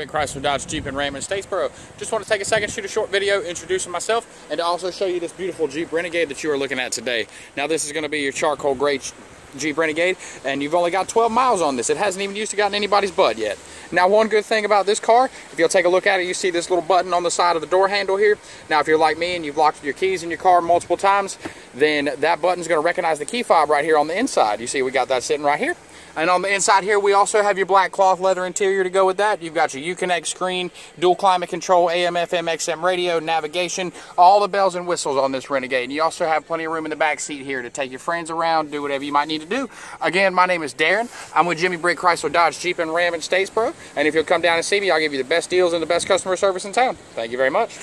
Britt Chrysler Dodge Jeep in Statesboro. Just want to take a second, shoot a short video introducing myself, and to also show you this beautiful Jeep Renegade that you are looking at today. Now this is going to be your charcoal gray Jeep Renegade, and you've only got 12 miles on this. It hasn't even used to gotten anybody's butt yet. Now one good thing about this car, if you'll take a look at it, you see this little button on the side of the door handle here. Now if you're like me and you've locked your keys in your car multiple times, then that button's going to recognize the key fob right here on the inside. You see we got that sitting right here. And on the inside here, we also have your black cloth leather interior to go with that. You've got your Uconnect screen, dual climate control, AM, FM, XM radio, navigation, all the bells and whistles on this Renegade. And you also have plenty of room in the back seat here to take your friends around, do whatever you might need to do. Again, my name is Darren. I'm with Jimmy Britt Chrysler Dodge Jeep and Ram in Statesboro. And if you'll come down and see me, I'll give you the best deals and the best customer service in town. Thank you very much.